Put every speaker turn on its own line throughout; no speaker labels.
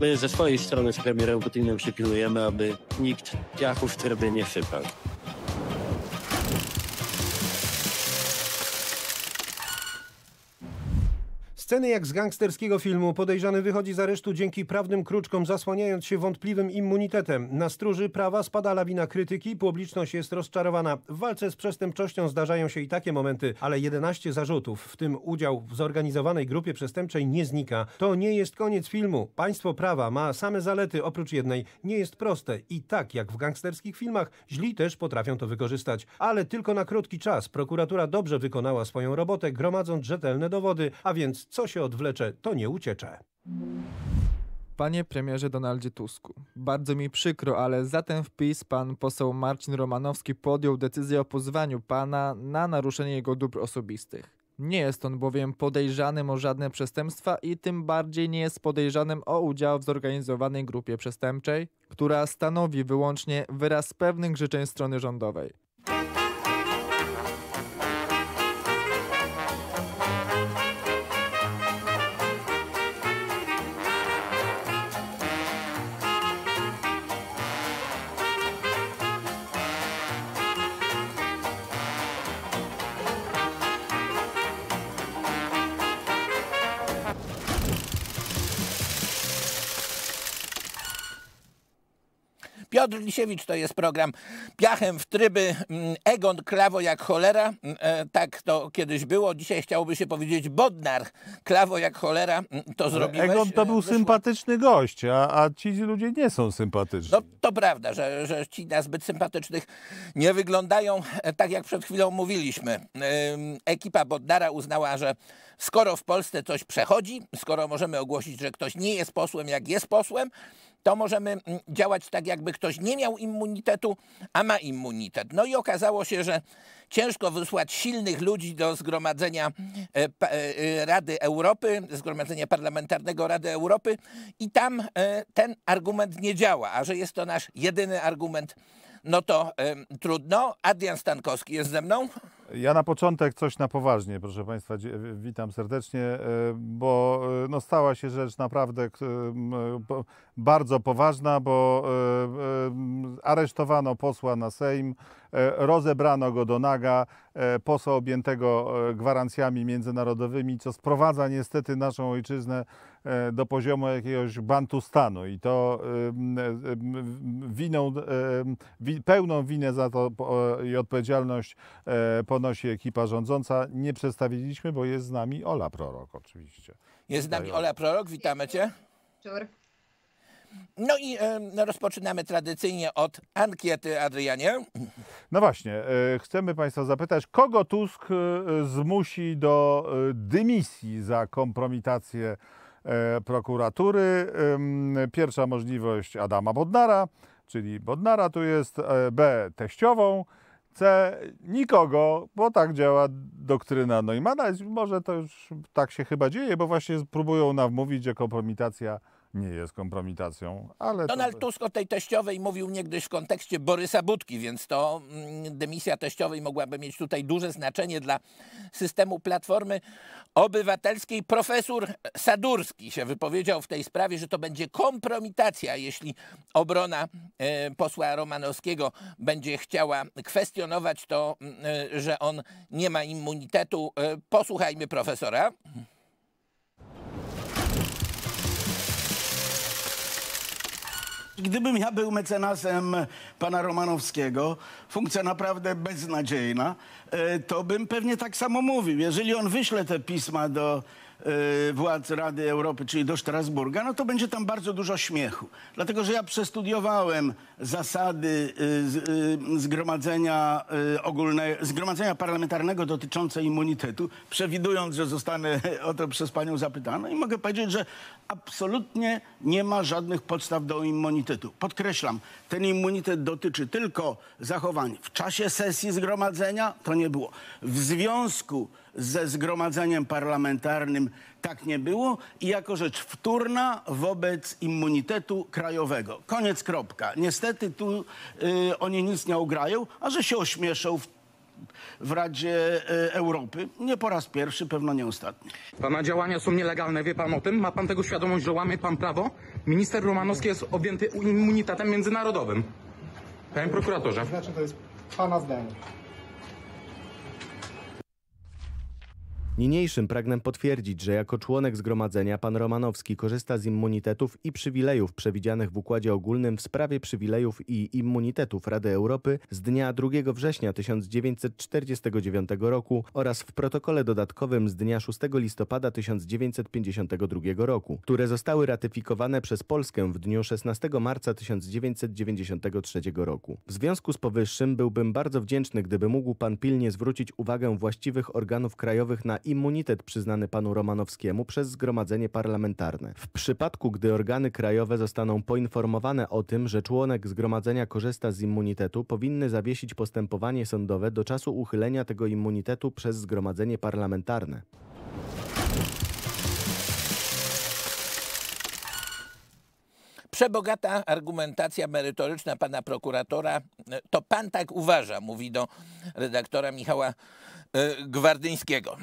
My ze swojej strony z premierem Putinem przypilnujemy, aby nikt piachu w trybie nie sypał.
Sceny jak z gangsterskiego filmu. Podejrzany wychodzi z aresztu dzięki prawnym kruczkom, zasłaniając się wątpliwym immunitetem. Na stróży prawa spada lawina krytyki, publiczność jest rozczarowana. W walce z przestępczością zdarzają się i takie momenty, ale 11 zarzutów, w tym udział w zorganizowanej grupie przestępczej, nie znika. To nie jest koniec filmu. Państwo prawa ma same zalety, oprócz jednej. Nie jest proste i tak jak w gangsterskich filmach, źli też potrafią to wykorzystać. Ale tylko na krótki czas. Prokuratura dobrze wykonała swoją robotę, gromadząc rzetelne dowody, a więc co się odwlecze, to nie uciecze.
Panie premierze Donaldzie Tusku, bardzo mi przykro, ale za ten wpis pan poseł Marcin Romanowski podjął decyzję o pozwaniu pana na naruszenie jego dóbr osobistych. Nie jest on bowiem podejrzanym o żadne przestępstwa i tym bardziej nie jest podejrzanym o udział w zorganizowanej grupie przestępczej, która stanowi wyłącznie wyraz pewnych życzeń strony rządowej.
Piotr Lisiewicz to jest program Piachem w tryby, mm, Egon Klawo jak cholera, mm, e, tak to kiedyś było, dzisiaj chciałoby się powiedzieć Bodnar, Klawo jak cholera, mm, to zrobiłeś.
Egon to był
Wyszło.
sympatyczny gość, a, a ci ludzie nie są sympatyczni.
No to prawda, że, że ci na zbyt sympatycznych nie wyglądają e, tak jak przed chwilą mówiliśmy. Ekipa Bodnara uznała, że skoro w Polsce coś przechodzi, skoro możemy ogłosić, że ktoś nie jest posłem, jak jest posłem, to możemy mm, działać tak, jakby ktoś nie miał immunitetu, a ma immunitet. No i okazało się, że ciężko wysłać silnych ludzi do zgromadzenia e, pa- e, Rady Europy, zgromadzenia parlamentarnego Rady Europy i tam e, ten argument nie działa, a że jest to nasz jedyny argument, no to trudno. Adrian Stankowski jest ze mną.
Ja na początek coś na poważnie, proszę Państwa, witam serdecznie, e, bo e, no, stała się rzecz naprawdę po- bardzo poważna, bo e, e, aresztowano posła na Sejm, e, rozebrano go do naga, e, posła objętego e, gwarancjami międzynarodowymi, co sprowadza niestety naszą ojczyznę e, do poziomu jakiegoś bantustanu i to e, e, winą, e, wi, pełną winę za to po- i odpowiedzialność e, ponosi ekipa rządząca. Nie przedstawiliśmy, bo jest z nami Ola Prorok oczywiście.
Jest z nami Ola Prorok, witamy Cię.
Czur.
No i em, rozpoczynamy tradycyjnie od ankiety, Adrianie.
No właśnie, e, chcemy Państwa zapytać, kogo Tusk e, zmusi do e, dymisji za kompromitację prokuratury? Pierwsza możliwość Adama Bodnara, czyli Bodnara tu jest, B teściową, C nikogo, bo tak działa doktryna Neumana. Może to już tak się chyba dzieje, bo właśnie próbują nam mówić, że kompromitacja nie jest kompromitacją, ale... to-
Donald Tusk o tej teściowej mówił niegdyś w kontekście Borysa Budki, więc to mm, dymisja teściowej mogłaby mieć tutaj duże znaczenie dla systemu Platformy Obywatelskiej. Profesor Sadurski się wypowiedział w tej sprawie, że to będzie kompromitacja, jeśli obrona e, posła Romanowskiego będzie chciała kwestionować to, mm, e, że on nie ma immunitetu. E, Posłuchajmy profesora.
Gdybym ja był mecenasem pana Romanowskiego, funkcja naprawdę beznadziejna, e, to bym pewnie tak samo mówił. Jeżeli on wyśle te pisma do władz Rady Europy, czyli do Strasburga, no to będzie tam bardzo dużo śmiechu. Dlatego, że ja przestudiowałem zasady z- e, zgromadzenia ogólne, zgromadzenia parlamentarnego dotyczące immunitetu, przewidując, że zostanę o to przez panią zapytany i mogę powiedzieć, że absolutnie nie ma żadnych podstaw do immunitetu. Podkreślam, ten immunitet dotyczy tylko zachowań w czasie sesji zgromadzenia, to nie było. W związku ze zgromadzeniem parlamentarnym tak nie było i jako rzecz wtórna wobec immunitetu krajowego. Koniec, kropka. Niestety tu y, oni nic nie ugrają, a że się ośmieszą w w Radzie e, Europy. Nie po raz pierwszy, pewno nie ostatni.
Pana działania są nielegalne, wie pan o tym? Ma pan tego świadomość, że łamie pan prawo? Minister Romanowski jest objęty immunitetem międzynarodowym. Panie prokuratorze.
Znaczy to jest pana zdanie.
Niniejszym pragnę potwierdzić, że jako członek zgromadzenia pan Romanowski korzysta z immunitetów i przywilejów przewidzianych w układzie ogólnym w sprawie przywilejów i immunitetów Rady Europy z dnia 2 września 1949 roku oraz w protokole dodatkowym z dnia 6 listopada 1952 roku, które zostały ratyfikowane przez Polskę w dniu 16 marca 1993 roku. W związku z powyższym byłbym bardzo wdzięczny, gdyby mógł pan pilnie zwrócić uwagę właściwych organów krajowych na immunitet przyznany panu Romanowskiemu przez Zgromadzenie Parlamentarne. W przypadku, gdy organy krajowe zostaną poinformowane o tym, że członek zgromadzenia korzysta z immunitetu, powinny zawiesić postępowanie sądowe do czasu uchylenia tego immunitetu przez Zgromadzenie Parlamentarne.
Przebogata argumentacja merytoryczna pana prokuratora. To pan tak uważa, mówi do redaktora Michała e, Gwardyńskiego.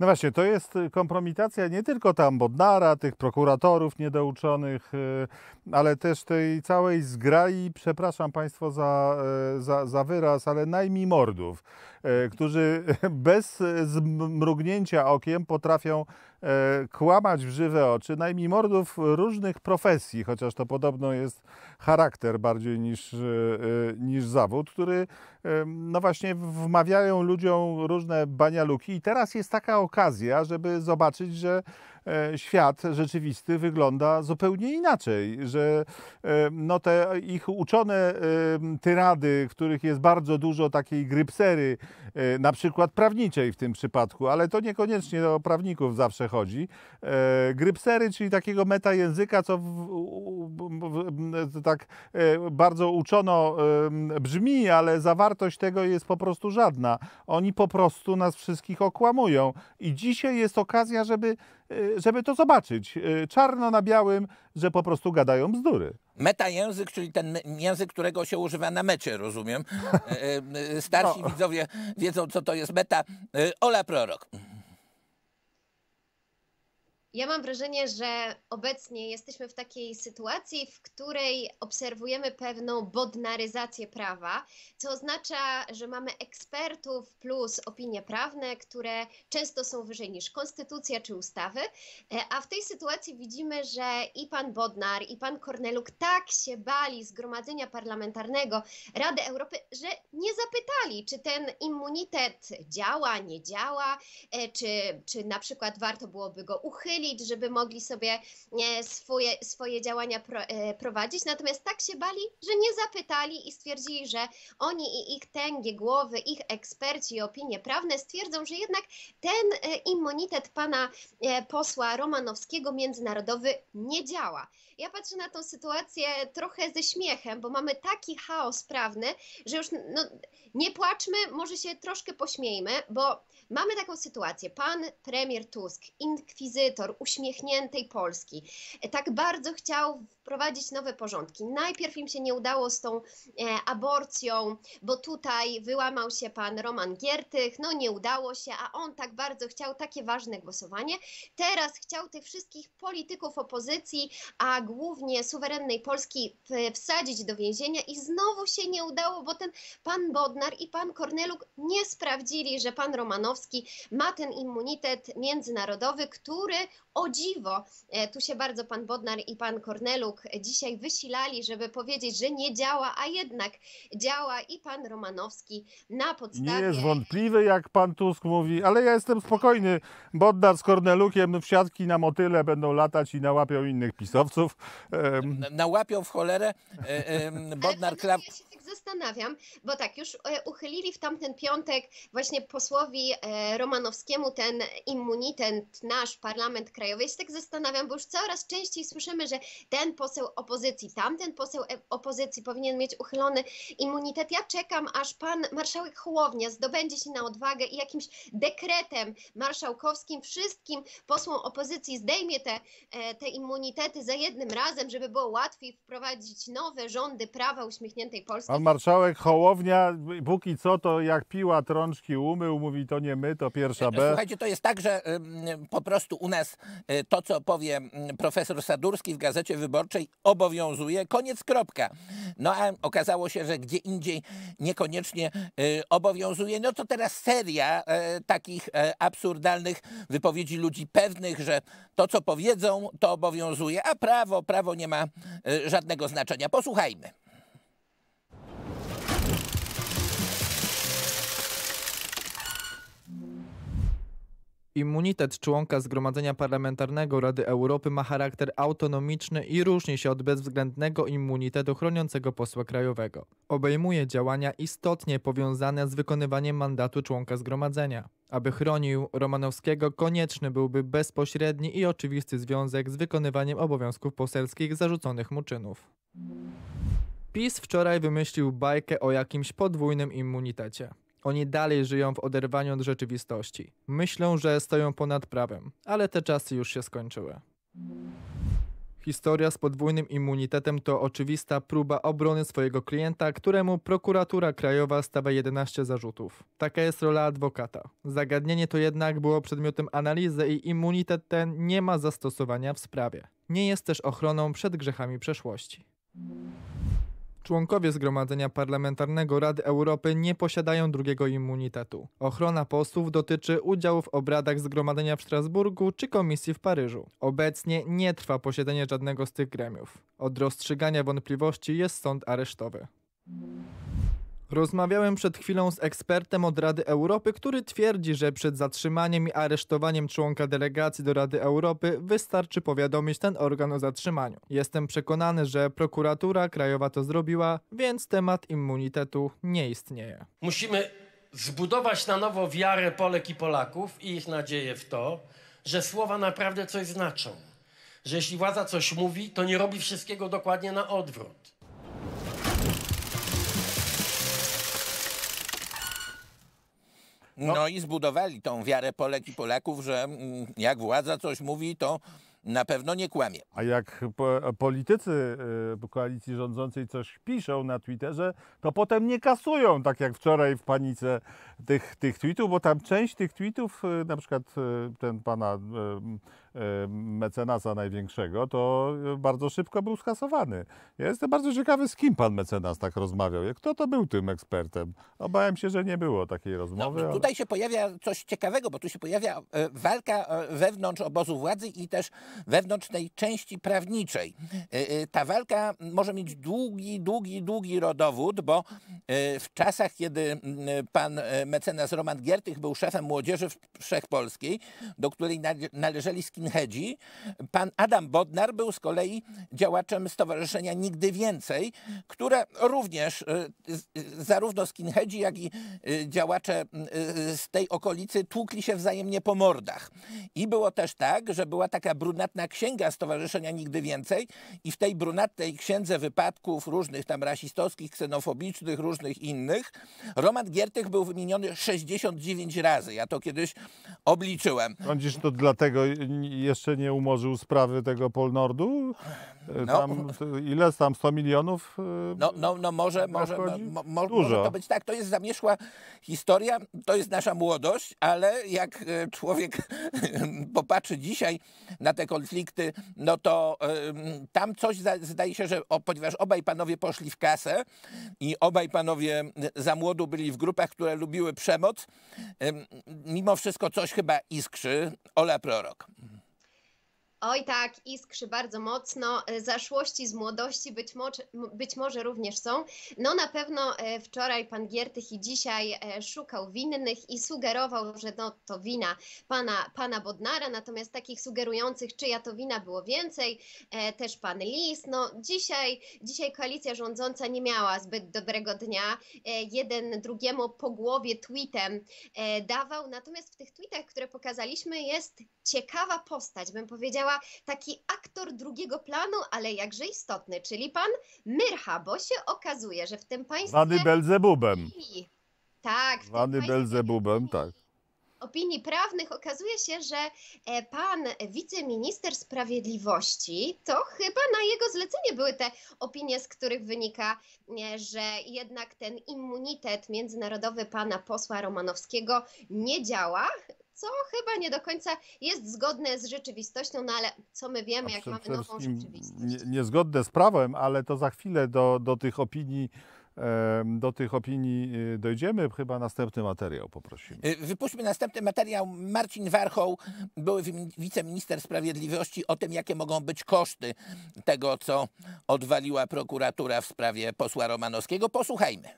No właśnie, to jest kompromitacja nie tylko tam Bodnara, tych prokuratorów niedouczonych, y, ale też tej całej zgrai, przepraszam Państwo za, za, za wyraz, ale najmimordów, którzy bez zmrugnięcia okiem potrafią kłamać w żywe oczy najmimordów różnych profesji, chociaż to podobno jest charakter bardziej niż, niż zawód, który no właśnie wmawiają ludziom różne banialuki. I teraz jest taka okazja, żeby zobaczyć, że e, świat rzeczywisty wygląda zupełnie inaczej, że e, no te ich uczone e, tyrady, których jest bardzo dużo takiej grypsery, na przykład prawniczej w tym przypadku, ale to niekoniecznie o prawników zawsze chodzi. Grypsery, czyli takiego metajęzyka, co w, w, w, tak bardzo uczono brzmi, ale zawartość tego jest po prostu żadna. Oni po prostu nas wszystkich okłamują. I dzisiaj jest okazja, żeby, e, żeby to zobaczyć. E, czarno na białym, że po prostu gadają bzdury.
Metajęzyk, czyli ten język, którego się używa na mecie, rozumiem. E, starsi no. widzowie wiedzą, co to jest meta. Ola Prorok.
Ja mam wrażenie, że obecnie jesteśmy w takiej sytuacji, w której obserwujemy pewną bodnaryzację prawa, co oznacza, że mamy ekspertów plus opinie prawne, które często są wyżej niż konstytucja czy ustawy, e, a w tej sytuacji widzimy, że i pan Bodnar, i pan Korneluk tak się bali Zgromadzenia Parlamentarnego Rady Europy, że nie zapytali, czy ten immunitet działa, nie działa, e, czy, czy na przykład warto byłoby go uchylić, żeby mogli sobie e, swoje, swoje działania e, prowadzić. Natomiast tak się bali, że nie zapytali i stwierdzili, że oni i ich tęgie głowy, ich eksperci i opinie prawne stwierdzą, że jednak ten e, immunitet pana posła Romanowskiego międzynarodowy nie działa. Ja patrzę na tą sytuację trochę ze śmiechem, bo mamy taki chaos prawny, że już no, nie płaczmy, może się troszkę pośmiejmy, bo mamy taką sytuację. Pan premier Tusk, inkwizytor uśmiechniętej Polski, tak bardzo chciał wprowadzić nowe porządki. Najpierw im się nie udało z tą e, aborcją, bo tutaj wyłamał się pan Roman Giertych, no nie udało się, a on tak bardzo chciał takie ważne głosowanie. Teraz chciał tych wszystkich polityków opozycji, a głównie suwerennej Polski wsadzić do więzienia i znowu się nie udało, bo ten pan Bodnar i pan Korneluk nie sprawdzili, że pan Romanowski ma ten immunitet międzynarodowy, który o dziwo, e, tu się bardzo pan Bodnar i pan Korneluk dzisiaj wysilali, żeby powiedzieć, że nie działa, a jednak działa i pan Romanowski na podstawie...
Nie jest wątpliwy, jak pan Tusk mówi, ale ja jestem spokojny. Bodnar z Kornelukiem w siatki na motyle będą latać i nałapią innych pisowców.
Nałapią w cholerę. E, Bodnar klap...
Ja zastanawiam, bo tak, już e, uchylili w tamten piątek właśnie posłowi Romanowskiemu ten immunitet nasz parlament krajowy. Ja się tak zastanawiam, bo już coraz częściej słyszymy, że ten poseł opozycji, tamten poseł e- opozycji powinien mieć uchylony immunitet. Ja czekam, aż pan marszałek Hołownia zdobędzie się na odwagę i jakimś dekretem marszałkowskim wszystkim posłom opozycji zdejmie te, e, te immunitety za jednym razem, żeby było łatwiej wprowadzić nowe rządy prawa uśmiechniętej Polski.
Pan marszałek Hołownia, póki co to jak piła trączki umył, mówi to nie my, to pierwsza B.
Słuchajcie, to jest tak, że po prostu u nas y, to, co powie profesor Sadurski w Gazecie Wyborczej obowiązuje, koniec, kropka. No a okazało się, że gdzie indziej niekoniecznie y, obowiązuje. No to teraz seria y, takich absurdalnych wypowiedzi ludzi pewnych, że to, co powiedzą, to obowiązuje, a prawo, prawo nie ma żadnego znaczenia. Posłuchajmy.
Immunitet członka Zgromadzenia Parlamentarnego Rady Europy ma charakter autonomiczny i różni się od bezwzględnego immunitetu chroniącego posła krajowego. Obejmuje działania istotnie powiązane z wykonywaniem mandatu członka zgromadzenia. Aby chronił Romanowskiego, konieczny byłby bezpośredni i oczywisty związek z wykonywaniem obowiązków poselskich zarzuconych mu czynów. PiS wczoraj wymyślił bajkę o jakimś podwójnym immunitecie. Oni dalej żyją w oderwaniu od rzeczywistości. Myślą, że stoją ponad prawem, ale te czasy już się skończyły. Historia z podwójnym immunitetem to oczywista próba obrony swojego klienta, któremu prokuratura krajowa stawia 11 zarzutów. Taka jest rola adwokata. Zagadnienie to jednak było przedmiotem analizy i immunitet ten nie ma zastosowania w sprawie. Nie jest też ochroną przed grzechami przeszłości. Członkowie Zgromadzenia Parlamentarnego Rady Europy nie posiadają drugiego immunitetu. Ochrona posłów dotyczy udziału w obradach Zgromadzenia w Strasburgu czy Komisji w Paryżu. Obecnie nie trwa posiedzenie żadnego z tych gremiów. Od rozstrzygania wątpliwości jest sąd aresztowy. Rozmawiałem przed chwilą z ekspertem od Rady Europy, który twierdzi, że przed zatrzymaniem i aresztowaniem członka delegacji do Rady Europy wystarczy powiadomić ten organ o zatrzymaniu. Jestem przekonany, że prokuratura krajowa to zrobiła, więc temat immunitetu nie istnieje.
Musimy zbudować na nowo wiarę Polek i Polaków i ich nadzieję w to, że słowa naprawdę coś znaczą. Że jeśli władza coś mówi, to nie robi wszystkiego dokładnie na odwrót.
No. i zbudowali tą wiarę Polek i Polaków, że mm, jak władza coś mówi, to na pewno nie kłamie.
A jak po, politycy y, koalicji rządzącej coś piszą na Twitterze, to potem nie kasują, tak jak wczoraj w panice tych, tych tweetów, bo tam część tych tweetów, y, na przykład y, ten pana y, mecenasa największego, to y, bardzo szybko był skasowany. Ja jestem bardzo ciekawy, z kim pan mecenas tak rozmawiał. Kto to był tym ekspertem? Obawiam się, że nie było takiej rozmowy.
No,
ale-
tutaj się pojawia coś ciekawego, bo tu się pojawia e, walka e, wewnątrz obozu władzy i też wewnątrz tej części prawniczej. E, e, Ta walka może mieć długi, długi, długi rodowód, bo e, w czasach, kiedy pan e, mecenas Roman Giertych był szefem Młodzieży Wszechpolskiej, do której nale- należeli skinheadzi, pan Adam Bodnar był z kolei działaczem Stowarzyszenia Nigdy Więcej, które również e, z- zarówno skinheadzi, jak i e, działacze z tej okolicy tłukli się wzajemnie po mordach. I było też tak, że była taka brunatna księga Stowarzyszenia Nigdy Więcej i w tej brunatnej księdze wypadków różnych tam rasistowskich, ksenofobicznych, różnych innych, Roman Giertych był wymieniony 69 razy. Ja to kiedyś obliczyłem.
Sądzisz, to dlatego jeszcze nie umorzył sprawy tego Polnordu?
No.
Tam, ile tam 100 milionów? e,
No, no, no może, może, mo, mo,
Dużo.
może to być tak. To jest zamieszła historia, to jest nasza młodość, ale jak e, człowiek popatrzy dzisiaj na te konflikty, no to tam coś zdaje się, że o, ponieważ obaj panowie poszli w kasę i obaj panowie za młodu byli w grupach, które lubiły przemoc, em, mimo wszystko coś chyba iskrzy. Ola Prorok.
Oj tak, iskrzy bardzo mocno. E, Zaszłości z młodości być może, być może również są. No na pewno e, wczoraj pan Giertych i dzisiaj e, szukał winnych i sugerował, że no to wina pana, pana Bodnara, natomiast takich sugerujących, czyja to wina było więcej, też pan Lis. No dzisiaj, dzisiaj koalicja rządząca nie miała zbyt dobrego dnia. Jeden drugiemu po głowie tweetem dawał, natomiast w tych tweetach, które pokazaliśmy jest ciekawa postać, bym powiedziała taki aktor drugiego planu, ale jakże istotny, czyli pan Myrcha, bo się okazuje, że w tym państwie...
Zwany Belzebubem.
Tak, w tym
Zwany
państwie
Belzebubem, tak.
opinii prawnych okazuje się, że e, pan wiceminister sprawiedliwości, to chyba na jego zlecenie były te opinie, z których wynika, e, że jednak ten immunitet międzynarodowy pana posła Romanowskiego nie działa. Co chyba nie do końca jest zgodne z rzeczywistością, no ale co my wiemy, jak mamy nową rzeczywistość.
nie, niezgodne z prawem, ale to za chwilę do, do tych opinii do tych opinii y, dojdziemy. Chyba następny materiał poprosimy.
Y, Wypuśćmy następny materiał. Marcin Warchoł, były wi- wiceminister sprawiedliwości, o tym, jakie mogą być koszty tego, co odwaliła prokuratura w sprawie posła Romanowskiego. Posłuchajmy.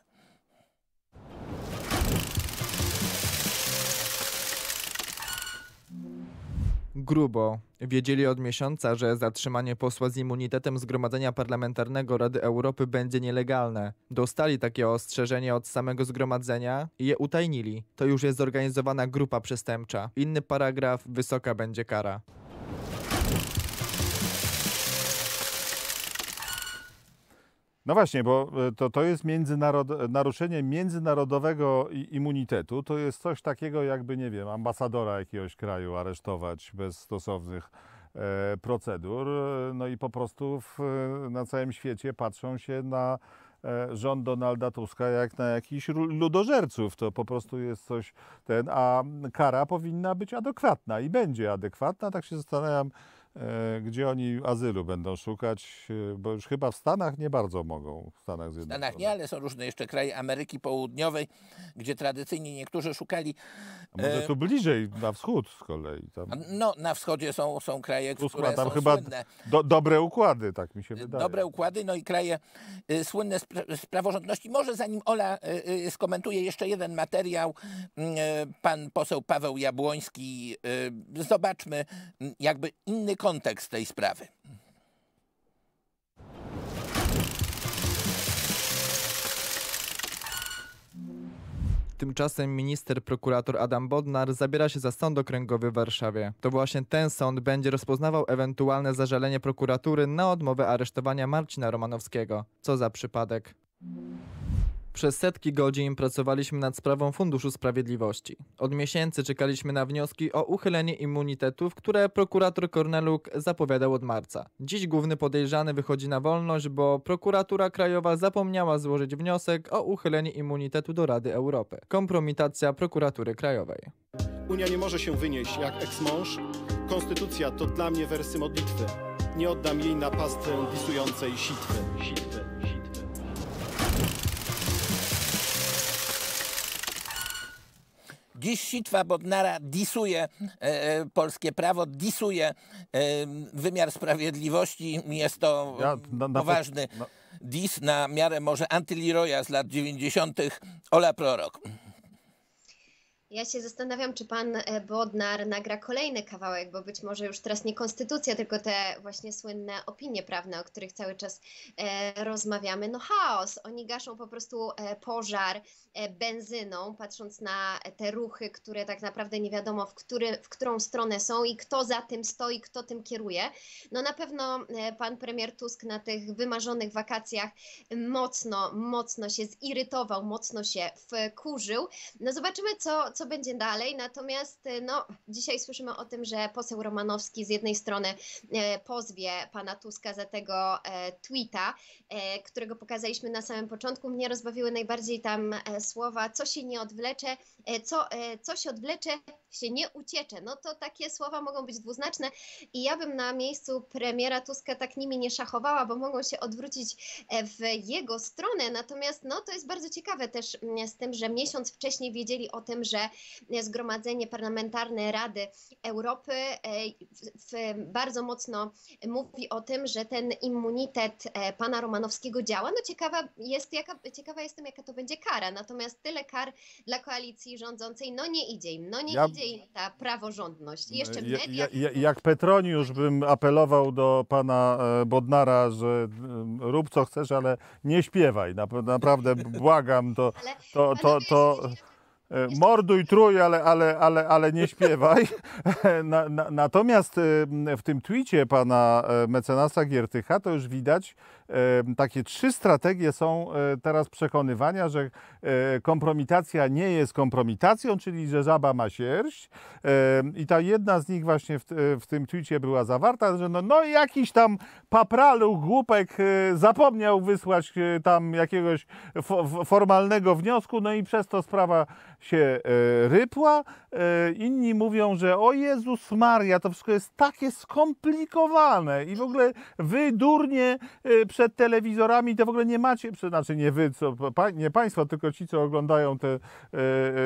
Grubo. Wiedzieli od miesiąca, że zatrzymanie posła z immunitetem Zgromadzenia Parlamentarnego Rady Europy będzie nielegalne. Dostali takie ostrzeżenie od samego zgromadzenia i je utajnili. To już jest zorganizowana grupa przestępcza. Inny paragraf, wysoka będzie kara.
No właśnie, bo e, to, to jest międzynarod, naruszenie międzynarodowego immunitetu. To jest coś takiego, jakby, nie wiem, ambasadora jakiegoś kraju aresztować bez stosownych e, procedur. No i po prostu w, na całym świecie patrzą się na e, rząd Donalda Tuska jak na jakichś ludożerców. To po prostu jest coś ten, a kara powinna być adekwatna i będzie adekwatna. Tak się zastanawiam, gdzie oni azylu będą szukać, e, bo już chyba w Stanach nie bardzo mogą. W Stanach
W
Zjednoczonych.
Stanach nie, ale są różne jeszcze kraje Ameryki Południowej, gdzie tradycyjnie niektórzy szukali.
A może
e,
tu bliżej, na wschód z kolei. Tam,
No, na wschodzie są, są kraje, które
tam
są
chyba
słynne.
do, dobre układy, tak mi się wydaje.
Dobre układy, no i kraje y, słynne z, pra- z praworządności. Może zanim Ola y, y, skomentuje jeszcze jeden materiał, y, pan poseł Paweł Jabłoński, zobaczmy y, jakby inny kontekst tej sprawy.
Tymczasem minister prokurator Adam Bodnar zabiera się za sąd okręgowy w Warszawie. To właśnie ten sąd będzie rozpoznawał ewentualne zażalenie prokuratury na odmowę aresztowania Marcina Romanowskiego. Co za przypadek. Przez setki godzin pracowaliśmy nad sprawą Funduszu Sprawiedliwości. Od miesięcy czekaliśmy na wnioski o uchylenie immunitetów, które prokurator Korneluk zapowiadał od marca. Dziś główny podejrzany wychodzi na wolność, bo prokuratura krajowa zapomniała złożyć wniosek o uchylenie immunitetu do Rady Europy. Kompromitacja prokuratury krajowej.
Unia nie może się wynieść jak eksmąż. Konstytucja to dla mnie wersy modlitwy. Nie oddam jej na pastwę wisującej sitwy. Sitwy, sitwy.
Dziś sitwa Bodnara disuje e, e, polskie prawo, disuje e, wymiar sprawiedliwości. Jest to
Ja na- na-
poważny
na-
dis na miarę może antyliroja z lat 90. Ola Prorok.
Ja się zastanawiam, czy pan e, Bodnar nagra kolejny kawałek, bo być może już teraz nie konstytucja, tylko te właśnie słynne opinie prawne, o których cały czas e, rozmawiamy. No chaos. Oni gaszą po prostu e, pożar e, benzyną, patrząc na te ruchy, które tak naprawdę nie wiadomo w, który, w którą stronę są i kto za tym stoi, kto tym kieruje. No na pewno e, pan premier Tusk na tych wymarzonych wakacjach mocno, mocno się zirytował, mocno się wkurzył. No zobaczymy, co, co będzie dalej. Natomiast e, no, dzisiaj słyszymy o tym, że poseł Romanowski z jednej strony e, pozwie pana Tuska za tego e, tweeta, e, którego pokazaliśmy na samym początku. Mnie rozbawiły najbardziej tam słowa, co się nie odwlecze, co, co się odwlecze, się nie uciecze. No to takie słowa mogą być dwuznaczne i ja bym na miejscu premiera Tuska tak nimi nie szachowała, bo mogą się odwrócić w jego stronę. Natomiast no, to jest bardzo ciekawe też mm, z tym, że miesiąc wcześniej wiedzieli o tym, że Zgromadzenie Parlamentarne Rady Europy e, bardzo mocno mówi o tym, że ten immunitet e, pana Romanowskiego działa. No ciekawa, jest, jaka, ciekawa jestem, jaka to będzie kara. Natomiast tyle kar dla koalicji rządzącej, no nie idzie im. No nie
Ja-
idzie im ta praworządność. I jeszcze media.
ja- ja- jak Petroniusz bym apelował do pana e, Bodnara, że rób co chcesz, ale nie śpiewaj. Nap- Naprawdę błagam, to, to, to, to e, morduj trój, ale, ale, ale, ale nie śpiewaj. Na, na, natomiast e, w tym twicie pana e, mecenasa Giertycha to już widać, e, takie trzy strategie są e, teraz przekonywania, że e, kompromitacja nie jest kompromitacją, czyli że żaba ma sierść. E, I ta jedna z nich właśnie w, w tym twicie była zawarta, że no, no jakiś tam papralu głupek e, zapomniał wysłać e, tam jakiegoś formalnego wniosku, no i przez to sprawa się e, rypła. E, inni mówią, że o Jezus Maria, to wszystko jest takie skomplikowane i w ogóle wy durnie e, przed telewizorami to w ogóle nie macie, znaczy nie wy, co, nie państwo, tylko ci, co oglądają tę e,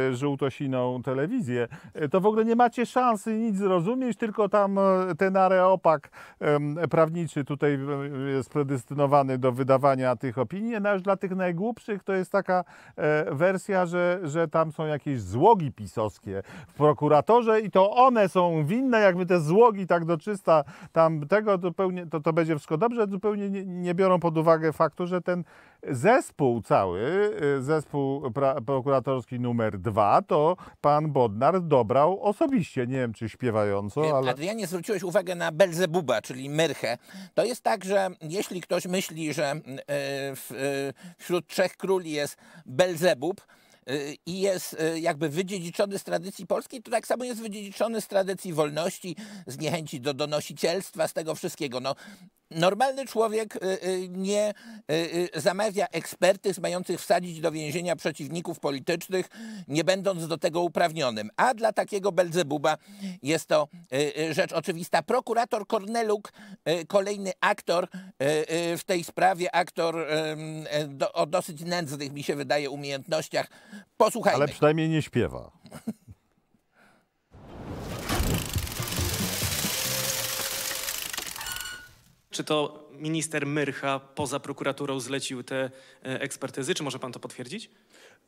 e, żółtosiną telewizję, e, to w ogóle nie macie szansy nic zrozumieć, tylko tam e, ten areopak prawniczy tutaj jest predestynowany do wydawania tych opinii, no już dla tych najgłupszych to jest taka wersja, że, że tam są jakieś złogi pisowskie w prokuratorze i to one są winne, jakby te złogi tak do czysta tam tego, to, pełnie, to, to będzie wszystko dobrze, zupełnie nie, nie biorą pod uwagę faktu, że ten zespół cały, y, zespół prokuratorski numer dwa, to pan Bodnar dobrał osobiście, nie wiem czy śpiewająco, ale...
Adrianie, zwróciłeś uwagę na Belzebuba, czyli myrchę. To jest tak, że jeśli ktoś myśli, że w, e, wśród trzech króli jest Belzebub, i jest jakby wydziedziczony z tradycji polskiej, to tak samo jest wydziedziczony z tradycji wolności, z niechęci do donosicielstwa, z tego wszystkiego. No, normalny człowiek e, e, nie e, zamawia ekspertyz mających wsadzić do więzienia przeciwników politycznych, nie będąc do tego uprawnionym. A dla takiego Belzebuba jest to rzecz oczywista. Prokurator Korneluk, kolejny aktor w tej sprawie, aktor e, o dosyć nędznych, mi się wydaje, umiejętnościach. Posłuchajmy.
Ale przynajmniej nie śpiewa.
Czy to minister Myrcha poza prokuraturą zlecił te e, ekspertyzy? Czy może pan to potwierdzić?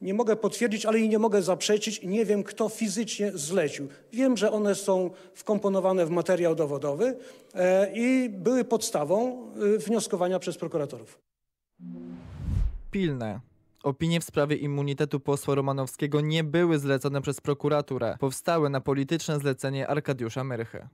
Nie mogę potwierdzić, ale i nie mogę zaprzeczyć. Nie wiem, kto fizycznie zlecił. Wiem, że one są wkomponowane w materiał dowodowy e, i były podstawą e, wnioskowania przez prokuratorów.
Pilne. Opinie w sprawie immunitetu posła Romanowskiego nie były zlecone przez prokuraturę. Powstały na polityczne zlecenie Arkadiusza Myrchy.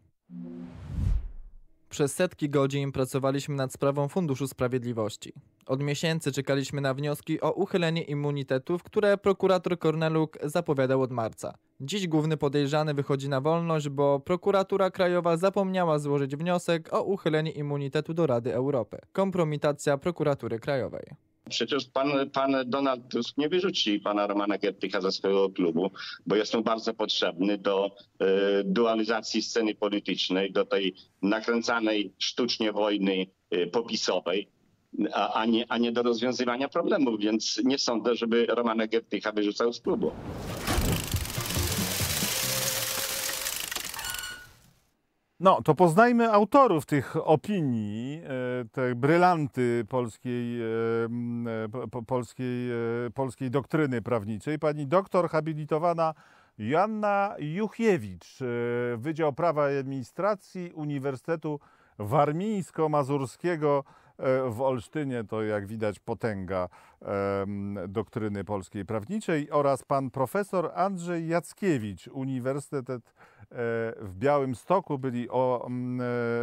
Przez setki godzin pracowaliśmy nad sprawą Funduszu Sprawiedliwości. Od miesięcy czekaliśmy na wnioski o uchylenie immunitetów, które prokurator Korneluk zapowiadał od marca. Dziś główny podejrzany wychodzi na wolność, bo prokuratura krajowa zapomniała złożyć wniosek o uchylenie immunitetu do Rady Europy. Kompromitacja prokuratury krajowej.
Przecież pan, pan Donald Tusk nie wyrzuci pana Romana Giertycha ze swojego klubu, bo jest mu bardzo potrzebny do e, dualizacji sceny politycznej, do tej nakręcanej sztucznie wojny e, popisowej, a, a, nie, a nie do rozwiązywania problemów, więc nie sądzę, żeby Romana Giertycha wyrzucał z klubu.
No, to poznajmy autorów tych opinii, e, te brylanty polskiej, e, e, po- po- polskiej, polskiej doktryny prawniczej. Pani doktor habilitowana Joanna Juchiewicz, Wydział Prawa i Administracji Uniwersytetu Warmińsko-Mazurskiego w Olsztynie, to jak widać potęga doktryny polskiej prawniczej oraz pan profesor Andrzej Jackiewicz, Uniwersytet e, w Białymstoku byli o,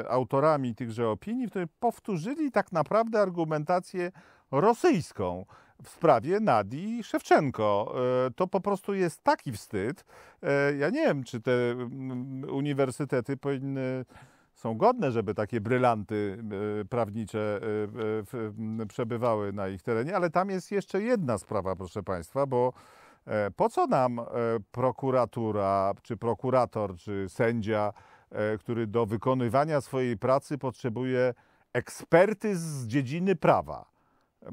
e, autorami tychże opinii, w której powtórzyli tak naprawdę argumentację rosyjską w sprawie Nadii Szewczenko. E, To po prostu jest taki wstyd. Ja nie wiem, czy te uniwersytety powinny są godne, żeby takie brylanty prawnicze przebywały na ich terenie, ale tam jest jeszcze jedna sprawa, proszę Państwa, bo po co nam e, prokuratura, czy prokurator, czy sędzia, e, który do wykonywania swojej pracy potrzebuje ekspertyz z dziedziny prawa?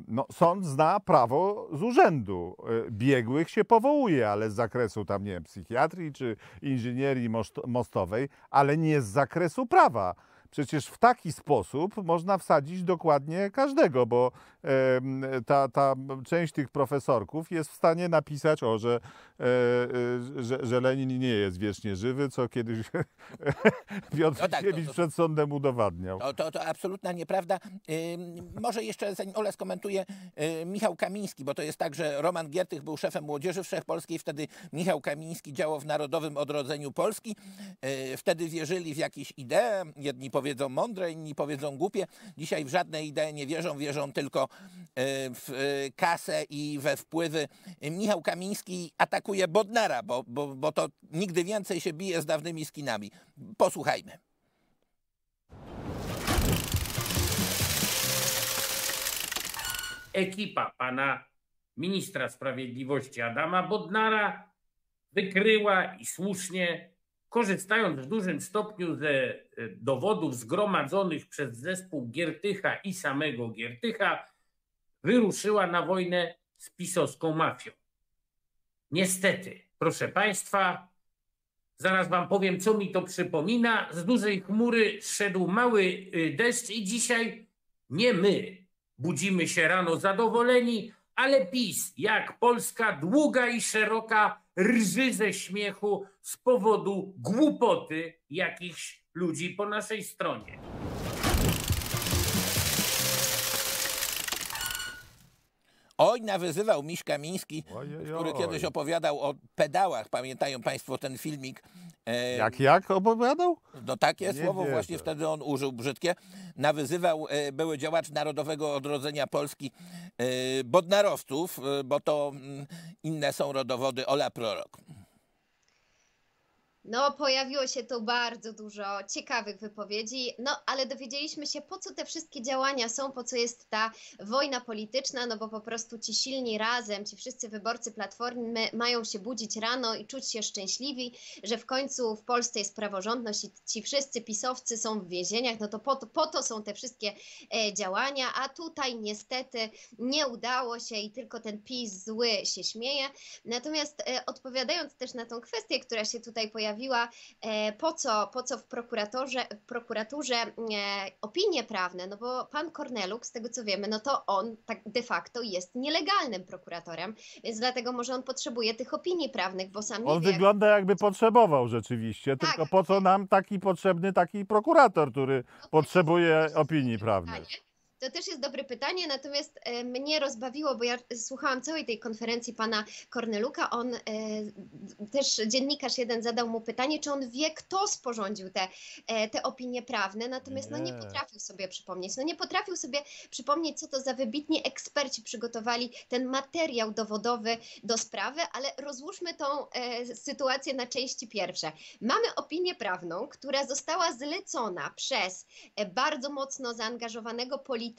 no, sąd zna prawo z urzędu. E, Biegłych się powołuje, ale z zakresu tam, nie wiem, psychiatrii czy inżynierii most- mostowej, ale nie z zakresu prawa. Przecież w taki sposób można wsadzić dokładnie każdego, bo ta, ta część tych profesorków jest w stanie napisać, o, że, e, e, że, że Lenin nie jest wiecznie żywy, co kiedyś Piotr
No tak, to- to-
przed sądem udowadniał.
To, to, to absolutna nieprawda. Może jeszcze, zanim Ola skomentuje, y, Michał Kamiński, bo to jest tak, że Roman Giertych był szefem Młodzieży Wszechpolskiej, wtedy Michał Kamiński działał w Narodowym Odrodzeniu Polski. Wtedy wierzyli w jakieś idee, jedni powiedzą mądre, inni powiedzą głupie. Dzisiaj w żadne idee nie wierzą, wierzą tylko y, w y, kasę i we wpływy. Michał Kamiński atakuje Bodnara, bo, bo, bo to nigdy więcej się bije z dawnymi skinami. Posłuchajmy.
ekipa pana ministra sprawiedliwości Adama Bodnara wykryła i słusznie, korzystając w dużym stopniu ze e, dowodów zgromadzonych przez zespół Giertycha i samego Giertycha, wyruszyła na wojnę z pisowską mafią. Niestety, proszę państwa, zaraz wam powiem, co mi to przypomina. Z dużej chmury szedł mały y, deszcz i dzisiaj nie my budzimy się rano zadowoleni, ale PiS, jak Polska długa i szeroka, rży ze śmiechu z powodu głupoty jakichś ludzi po naszej stronie.
Oj, nawyzywał Miś Kamiński,
Ojej,
który kiedyś opowiadał o pedałach. Pamiętają Państwo ten filmik? E,
Jak, jak opowiadał?
No takie
Nie
słowo właśnie wtedy on użył brzydkie. Nawyzywał e, były działacz Narodowego Odrodzenia Polski e, Bodnarowców, bo to mm, inne są rodowody Ola Prorok.
No, pojawiło się tu bardzo dużo ciekawych wypowiedzi, no ale dowiedzieliśmy się, po co te wszystkie działania są, po co jest ta wojna polityczna, no bo po prostu ci silni razem, ci wszyscy wyborcy Platformy mają się budzić rano i czuć się szczęśliwi, że w końcu w Polsce jest praworządność i ci wszyscy pisowcy są w więzieniach, no to po to, po to są te wszystkie e, działania, a tutaj niestety nie udało się i tylko ten PiS zły się śmieje. Natomiast e, odpowiadając też na tą kwestię, która się tutaj pojawiła, e, po co, po co w prokuratorze, w prokuraturze e, opinie prawne, no bo pan Korneluk, z tego co wiemy, no to on tak de facto jest nielegalnym prokuratorem, więc dlatego może on potrzebuje tych opinii prawnych, bo sam
On
wie.
wygląda jakby potrzebował rzeczywiście,
Tak.
tylko po co nam taki potrzebny taki prokurator, który potrzebuje opinii prawnej?
To też jest dobre pytanie, natomiast e, mnie rozbawiło, bo ja słuchałam całej tej konferencji pana Korneluka. On e, też dziennikarz jeden zadał mu pytanie, czy on wie, kto sporządził te, e, te opinie prawne, natomiast no, nie
Nie.
potrafił sobie przypomnieć. No nie potrafił sobie przypomnieć, co to za wybitni eksperci przygotowali ten materiał dowodowy do sprawy, ale rozłóżmy tą sytuację na części pierwsze. Mamy opinię prawną, która została zlecona przez bardzo mocno zaangażowanego polityka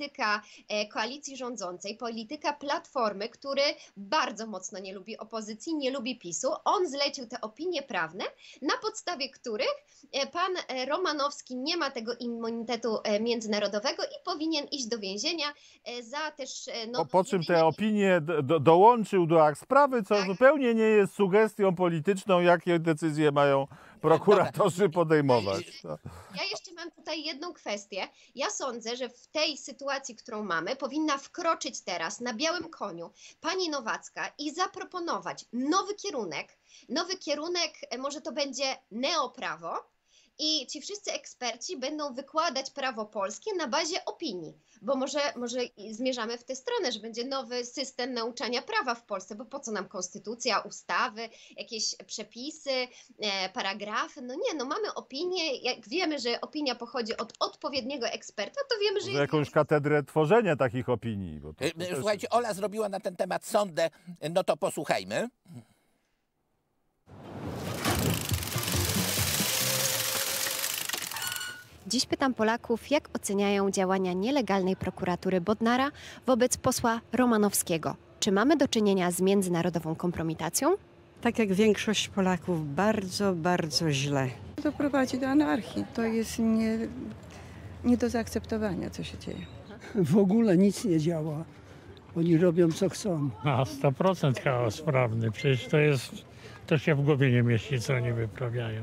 e, koalicji rządzącej, polityka Platformy, który bardzo mocno nie lubi opozycji, nie lubi PiSu. On zlecił te opinie prawne, na podstawie których e, pan e, Romanowski nie ma tego immunitetu międzynarodowego i powinien iść do więzienia za też no,
Po, po czym te opinie do, do, dołączył do akt sprawy, co zupełnie nie jest sugestią polityczną, jakie decyzje mają prokuratorzy podejmować.
Ja jeszcze mam tutaj jedną kwestię. Ja sądzę, że w tej sytuacji, którą mamy, powinna wkroczyć teraz na białym koniu pani Nowacka i zaproponować nowy kierunek. Nowy kierunek, e, może to będzie neoprawo. I ci wszyscy eksperci będą wykładać prawo polskie na bazie opinii, bo może, może zmierzamy w tę stronę, że będzie nowy system nauczania prawa w Polsce, bo po co nam konstytucja, ustawy, jakieś przepisy, e, paragrafy? No nie, no mamy opinię, jak wiemy, że opinia pochodzi od odpowiedniego eksperta, to wiemy, że
Może jakąś katedrę tworzenia takich opinii. Bo to,
E,
to też-
Słuchajcie, Ola zrobiła na ten temat sondę, no to posłuchajmy.
Dziś pytam Polaków, jak oceniają działania nielegalnej prokuratury Bodnara wobec posła Romanowskiego. Czy mamy do czynienia z międzynarodową kompromitacją?
Tak jak większość Polaków, bardzo, bardzo źle.
To prowadzi do anarchii. To jest nie, nie do zaakceptowania, co się dzieje.
w ogóle nic nie działa. Oni robią co chcą.
Na 100% chaos prawny. Przecież to jest, to się w głowie nie mieści, co oni wyprawiają.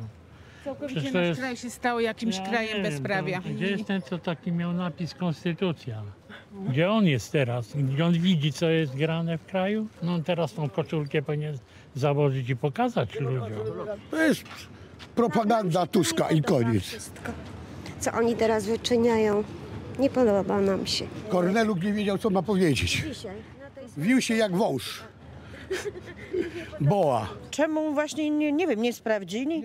Całkowicie
Przecież to
nasz
jest-
kraj się stał jakimś
Ja
krajem
wiem,
bezprawia.
to Gdzie jest ten, co taki miał napis Konstytucja? Gdzie on jest teraz? Gdzie on widzi, co jest grane w kraju? No on teraz tą koszulkę powinien założyć i pokazać ludziom.
To jest propaganda Tuska i koniec.
Co oni teraz wyczyniają, nie podoba nam się.
Korneluk nie wiedział, co ma powiedzieć.
Dzisiaj.
Wił się jak wąż. Boa.
Czemu właśnie nie, nie wiem, nie sprawdzili?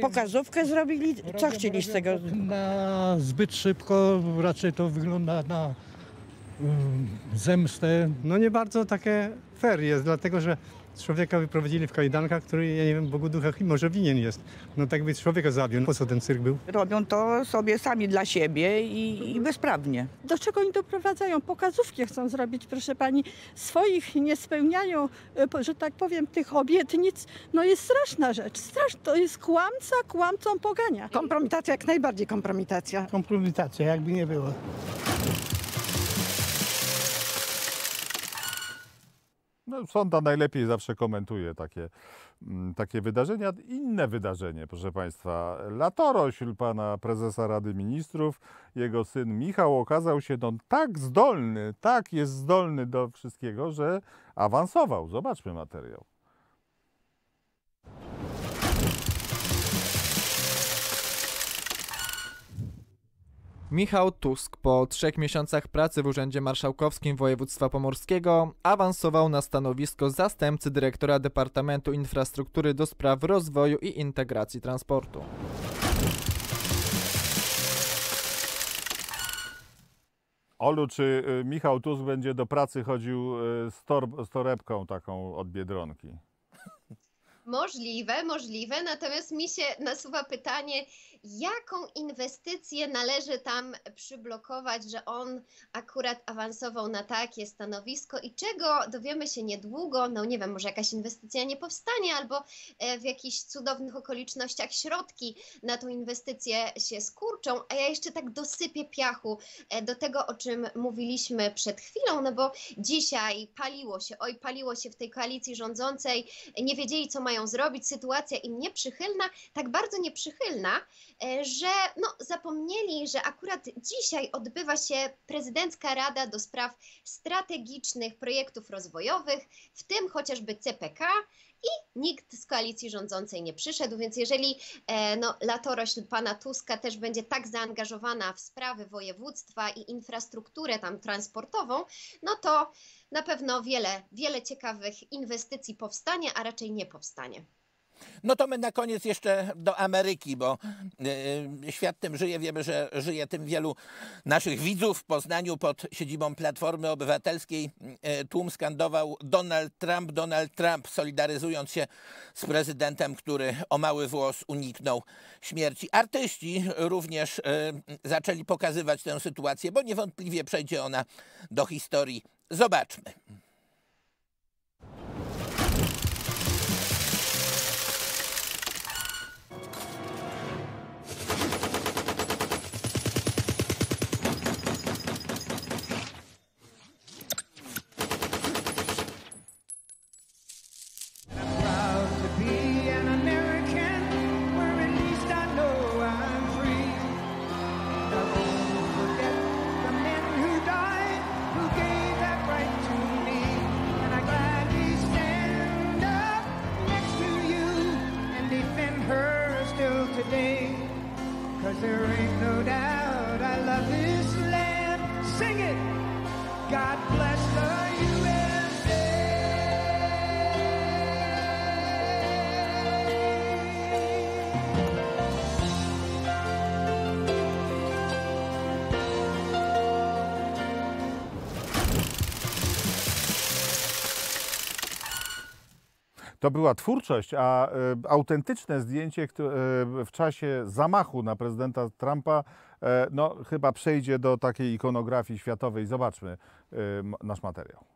Pokazówkę zrobili? Co chcieli z tego?
Na zbyt szybko raczej to wygląda na um, zemstę. No nie bardzo takie fair jest, dlatego że człowieka wyprowadzili w kajdankach, który, ja nie wiem, Bogu ducha może winien jest. No tak by człowieka zabił. Po co ten cyrk był?
Robią to sobie sami dla siebie i, i bezprawnie.
Do czego oni doprowadzają? Pokazówki chcą zrobić, proszę pani. Swoich nie spełniają, e, że tak powiem, tych obietnic. No jest straszna rzecz. Strasz, to jest kłamca, kłamcą pogania.
Kompromitacja, jak najbardziej kompromitacja.
Kompromitacja, jakby nie było.
No, sonda najlepiej zawsze komentuje takie, mm, takie wydarzenia. Inne wydarzenie, proszę Państwa. Latorośl pana prezesa Rady Ministrów, jego syn Michał okazał się no, tak zdolny, tak jest zdolny do wszystkiego, że awansował. Zobaczmy materiał.
Michał Tusk po trzech miesiącach pracy w Urzędzie Marszałkowskim Województwa Pomorskiego awansował na stanowisko zastępcy dyrektora Departamentu Infrastruktury do spraw rozwoju i integracji transportu.
Olu, czy y, Michał Tusk będzie do pracy chodził y, z, tor, z torebką taką od Biedronki?
Możliwe, możliwe, natomiast mi się nasuwa pytanie, jaką inwestycję należy tam przyblokować, że on akurat awansował na takie stanowisko i czego dowiemy się niedługo, no nie wiem, może jakaś inwestycja nie powstanie, albo e, w jakichś cudownych okolicznościach środki na tą inwestycję się skurczą, a ja jeszcze tak dosypię piachu e, do tego, o czym mówiliśmy przed chwilą, no bo dzisiaj paliło się, oj, paliło się w tej koalicji rządzącej, nie wiedzieli, co mają zrobić, sytuacja im nieprzychylna, tak bardzo nieprzychylna, że no, zapomnieli, że akurat dzisiaj odbywa się prezydencka rada do spraw strategicznych projektów rozwojowych, w tym chociażby CPK i nikt z koalicji rządzącej nie przyszedł, więc jeżeli e, no, latorośl pana Tuska też będzie tak zaangażowana w sprawy województwa i infrastrukturę tam transportową, no to na pewno wiele, wiele ciekawych inwestycji powstanie, a raczej nie powstanie.
No to my na koniec jeszcze do Ameryki, bo y, świat tym żyje. Wiemy, że żyje tym wielu naszych widzów. W Poznaniu pod siedzibą Platformy Obywatelskiej y, tłum skandował Donald Trump, Donald Trump, solidaryzując się z prezydentem, który o mały włos uniknął śmierci. Artyści również y, zaczęli pokazywać tę sytuację, bo niewątpliwie przejdzie ona do historii. Zobaczmy.
To
była twórczość, a e, autentyczne zdjęcie e, w czasie zamachu na prezydenta Trumpa e, no, chyba przejdzie do takiej ikonografii światowej. Zobaczmy nasz materiał.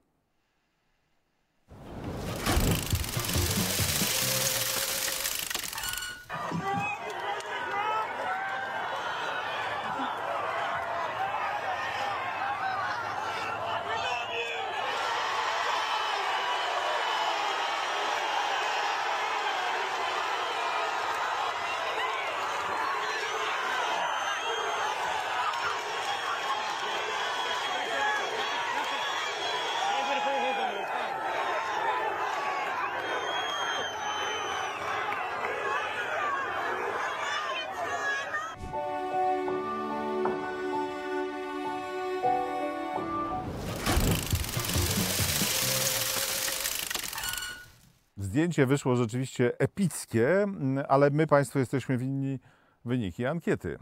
Zdjęcie wyszło rzeczywiście epickie, mm, ale my Państwu jesteśmy winni wyniki ankiety.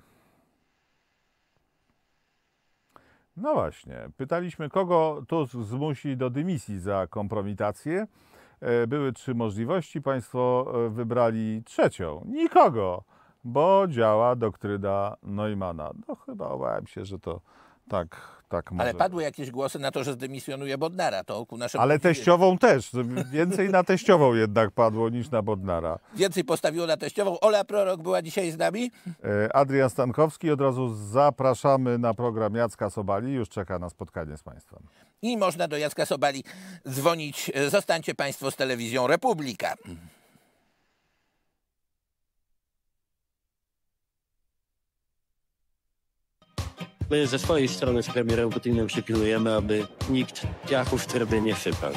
No właśnie, pytaliśmy, kogo Tusk zmusi do dymisji za kompromitację. E, Były trzy możliwości, Państwo e, wybrali trzecią. Nikogo, bo działa doktryna Neumana. No chyba obawiam się, że to tak, tak może.
Ale padły jakieś głosy na to, że zdymisjonuje Bodnara. To ku naszemu
Ale teściową też. Więcej na teściową jednak padło niż na Bodnara.
Więcej postawiło na teściową. Ola Prorok była dzisiaj z nami.
E, Adrian Stankowski, od razu zapraszamy na program Jacka Sobali. Już czeka na spotkanie z Państwem.
I można do Jacka Sobali dzwonić. Zostańcie Państwo z telewizją Republika.
My ze swojej strony z premierem Putinem przypilnujemy, aby nikt piachu w trybie nie sypał.